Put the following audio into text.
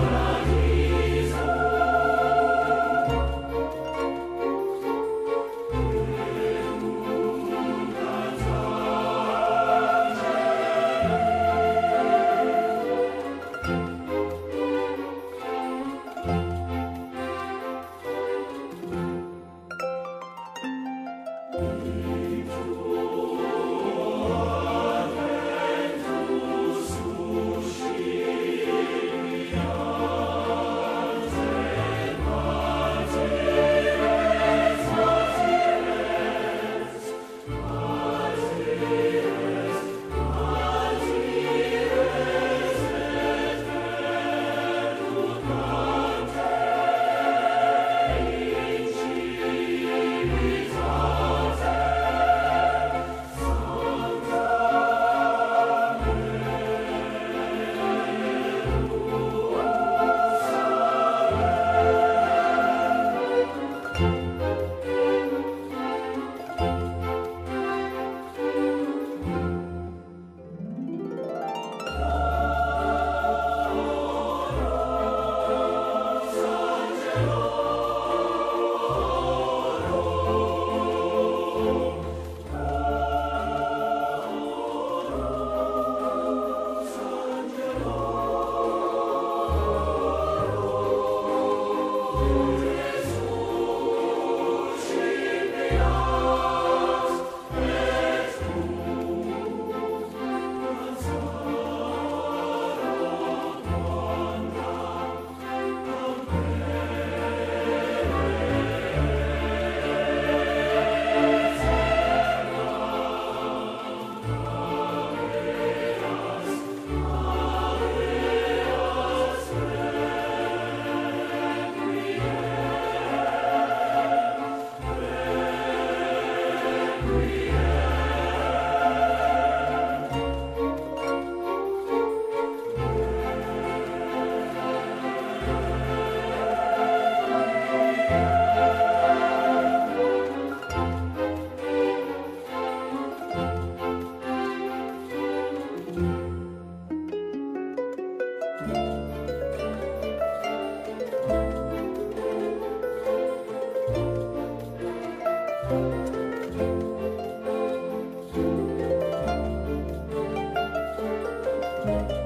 Lord. Thank